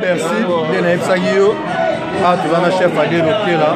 merci nde nayebisaki yo awa toza na chef ade lokela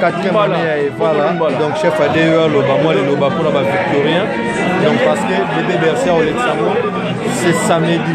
quatrième année ya evala donc chef ade yo aloba mwa liloba mpona bavictorien donc parce que bebe bercier olekisa ngo c'est samedi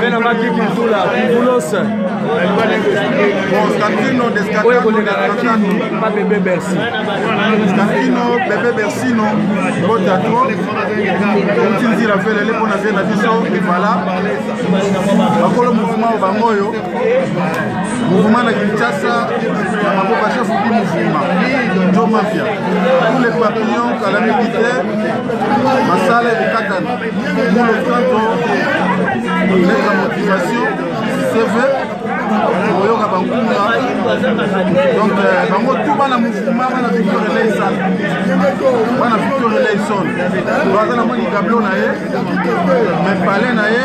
Bena maki kizula kivulos Constantino oyo kolekaka kini pa bebe bercy Constantino bebe bersino bota tro outi nzila felele mpo na vie na biso evala bakolo mouvement oyo bango oyo mouvement na kinshasa na maboka chef di mouvement jo mafia tous les papillons kalamikite masala ekokatana oyoka bankuna donc euh, bango tu bana mofuma bana victor eleison bana victor eleison baza na moni gablo na ye mais palais na ye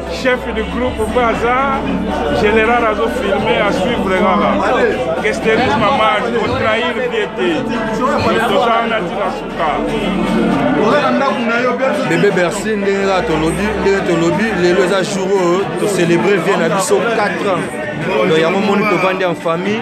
chef du groupe mpe aza général azo filme a suivre kaka kesteris mamad otrahir vie te toza na ntina suka bebe bercy ndenge kaka tolobi ndenge tolobi lelo eza jour oyo tocelebre vie na biso 4 ans donc yango moni tovandi en famille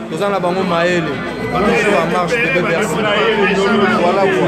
toza na bango mayele toujours en marche bebe bersi voilà quoi